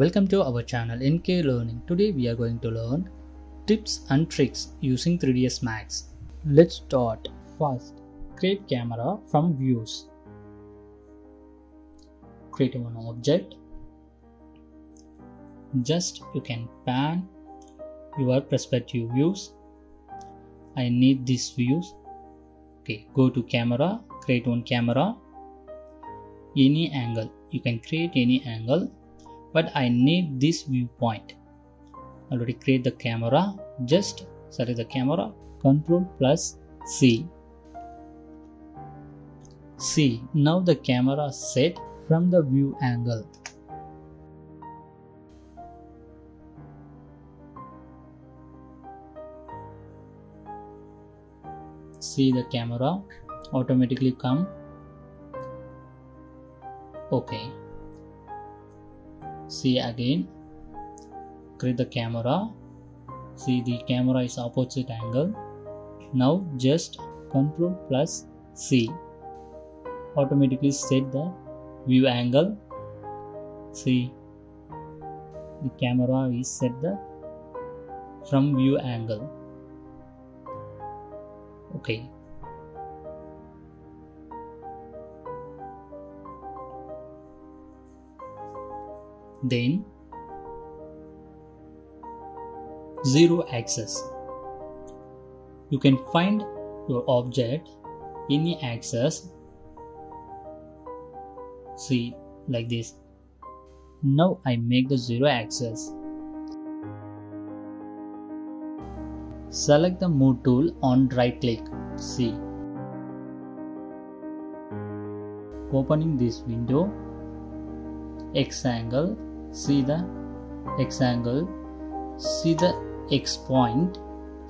Welcome to our channel NK Learning. Today we are going to learn tips and tricks using 3ds Max. Let's start. First, create camera from views. Create one object. Just you can pan your perspective views. I need these views. Okay, go to camera, create one camera. Any angle. You can create any angle but I need this viewpoint. Already create the camera, just select the camera, control plus C. See, now the camera set from the view angle. See the camera automatically come. Okay, see again. Create the camera. See the camera is opposite angle. Now just control plus c. Automatically set the view angle. See the camera is set the from view angle. Okay then 0 axis. You can find your object any axis see like this. Now I make the 0 axis. Select the move tool on right click see. Opening this window x angle see the x angle. See the x point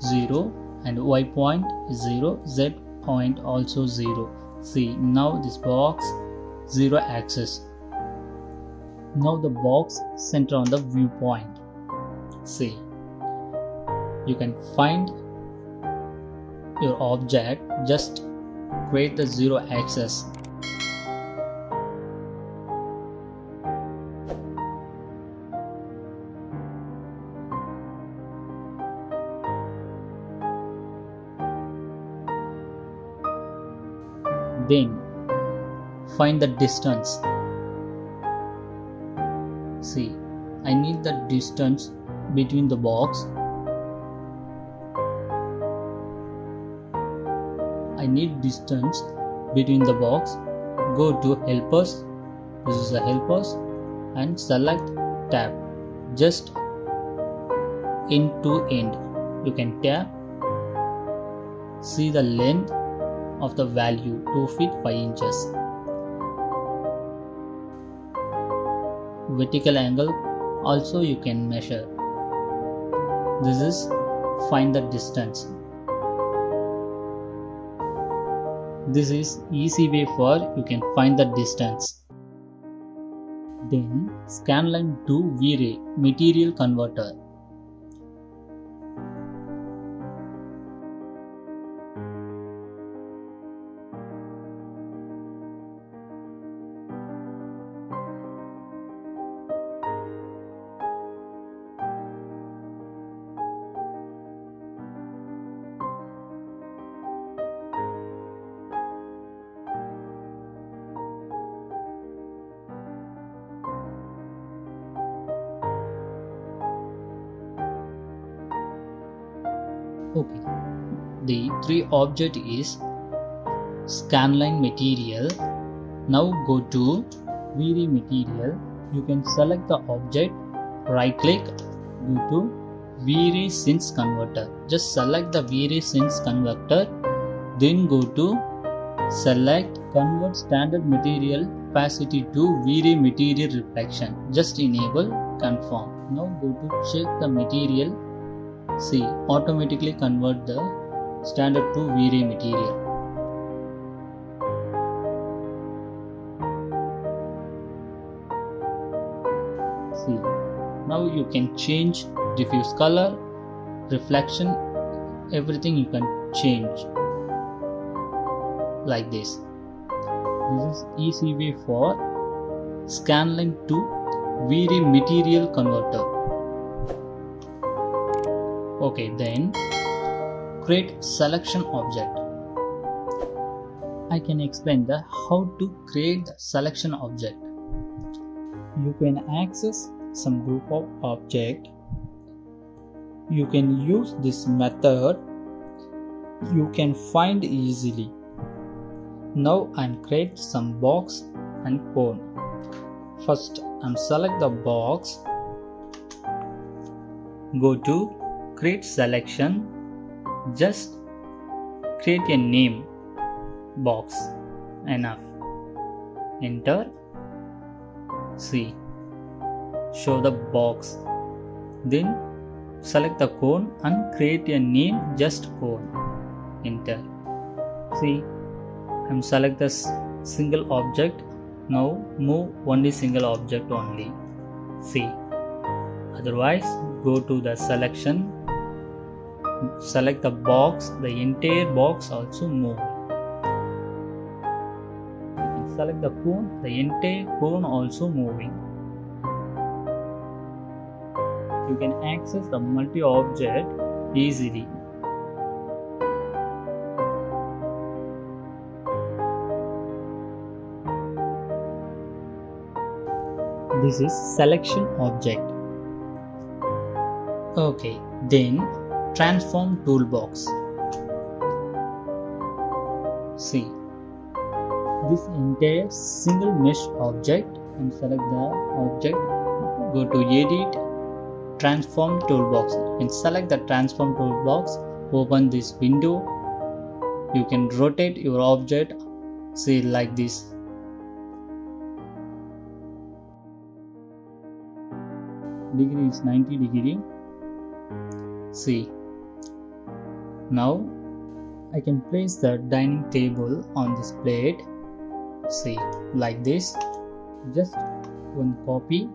0 and y point 0 z point also 0 see now this box 0 axis. Now the box center on the viewpoint. See you can find your object just create the 0 axis find the distance. See I need the distance between the box. I need distance between the box. Go to helpers. This is the helpers. And select tab. Just end to end. You can tap. See the length of the value 2 feet 5 inches. Vertical angle also you can measure. This is find the distance. This is easy way for you can find the distance. Then scanline to V-Ray material converter. Okay. The three object is scanline material. Now go to V-Ray material. You can select the object. Right click. Go to V-Ray scene converter. Just select the V-Ray scene converter. Then go to select convert standard material opacity to V-Ray material reflection. Just enable confirm. Now go to check the material see automatically convert the standard to V-Ray material. See now you can change diffuse color, reflection, everything you can change like this. This is easy way for scanline to V-Ray material converter. Okay, then create selection object. I can explain the how to create the selection object. You can access some group of object. You can use this method. You can find easily. Now I'm create some box and cone. First I'm select the box. Go to create selection. Just create a name box. Enough. Enter. See show the box. Then select the cone and create a name just cone enter. See i'm select this single object. Now move only single object only. See otherwise go to the selection select the box the entire box also move select the cone, the entire cone also moving. You can access the multi-object easily. This is selection object. Okay, then transform toolbox. See this entire single mesh object and select the object go to edit transform toolbox. And select the transform toolbox. Open this window. You can rotate your object see like this. Degree is 90 degree. See now I can place the dining table on this plate. See like this. Just one copy.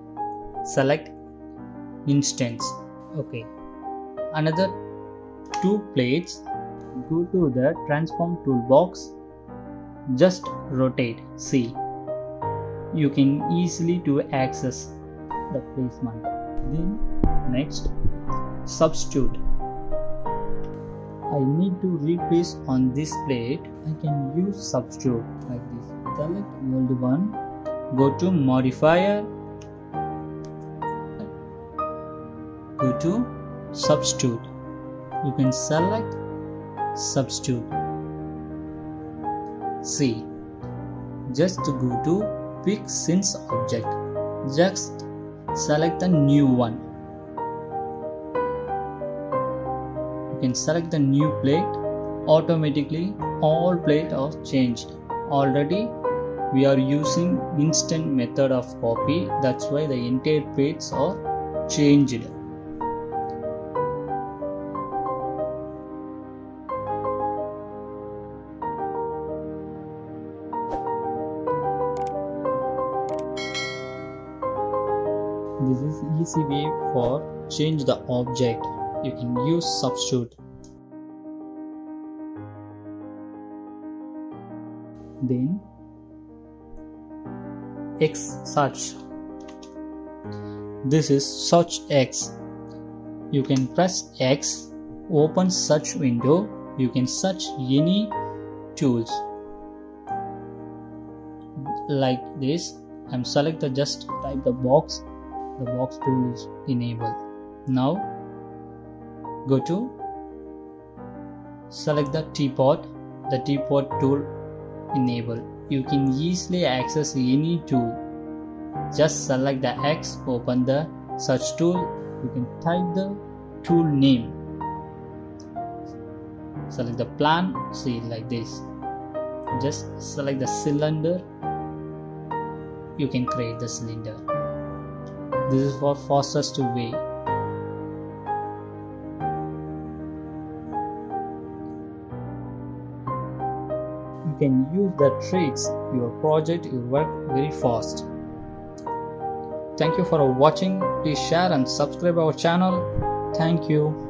Select instance. Okay. Another two plates. Go to the transform toolbox. Just rotate. See you can easily to access the placement. Then next substitute I need to replace on this plate. I can use substitute like this. Select old one. Go to modifier. Go to substitute you can select substitute see just go to pick scene object. Just select the new one you can select the new plate automatically all plate are changed. Already we are using instant method of copy that's why the entire plates are changed. This is easy way for change the object you can use substitute then X search. This is search X. You can press X, open search window. You can search any tools like this. I'm select the just type the box. The box tool is enabled. Now go to select the teapot. The teapot tool enable you can easily access any tool. Just select the X, open the search tool, you can type the tool name. Select the plan, see like this. Just select the cylinder, you can create the cylinder. This is for fastest way. Can use the tricks your project your work very fast. Thank you for watching. Please share and subscribe our channel. Thank you